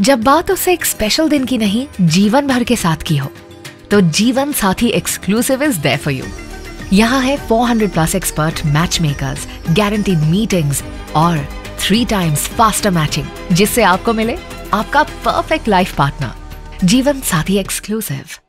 जब बात उसे एक स्पेशल दिन की नहीं, जीवन भर के साथ की हो तो Jeevansathi exclusive is there for you यहाँ है 400 plus expert match makers guaranteed meetings और थ्री टाइम्स फास्टर मैचिंग जिससे आपको मिले आपका परफेक्ट लाइफ पार्टनर जीवन साथी एक्सक्लूसिव